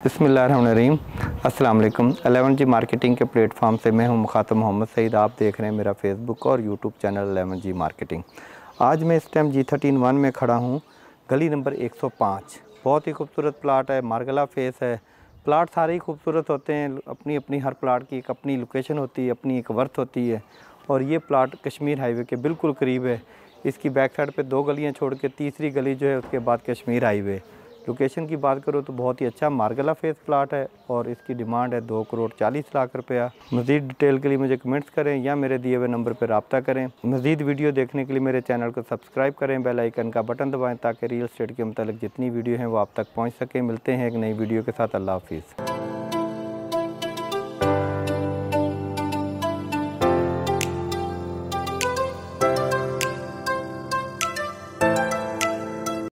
बसमीम अस्सलाम अलेवन जी मार्केटिंग के प्लेटफॉर्म से मैं हूँ मुखातब मोहम्मद सईद। आप देख रहे हैं मेरा फेसबुक और यूट्यूब चैनल अलेवन जी मार्केटिंग। आज मैं इस टाइम जी थर्टीन वन में खड़ा हूँ। गली नंबर 105 बहुत ही खूबसूरत प्लाट है, मारगला फेस है। प्लाट सारे ही खूबसूरत होते हैं, अपनी अपनी हर प्लाट की एक अपनी लोकेशन होती है, अपनी एक वर्थ होती है। और ये प्लाट कश्मीर हाईवे के बिल्कुल करीब है। इसकी बैक साइड पर दो गलियाँ छोड़ के तीसरी गली जो है उसके बाद कश्मीर हाईवे। लोकेशन की बात करो तो बहुत ही अच्छा मार्गला फेस प्लाट है और इसकी डिमांड है दो करोड़ चालीस लाख रुपया। मज़ीद डिटेल के लिए मुझे कमेंट्स करें या मेरे दिए हुए नंबर पर रबता करें। मज़ीद वीडियो देखने के लिए मेरे चैनल को सब्सक्राइब करें बेलाइकन का बटन दबाएँ ताकि रियल स्टेट के मतलब जितनी वीडियो हैं वो आप तक पहुँच सकें। मिलते हैं एक नई वीडियो के साथ। अल्लाह हाफिज़।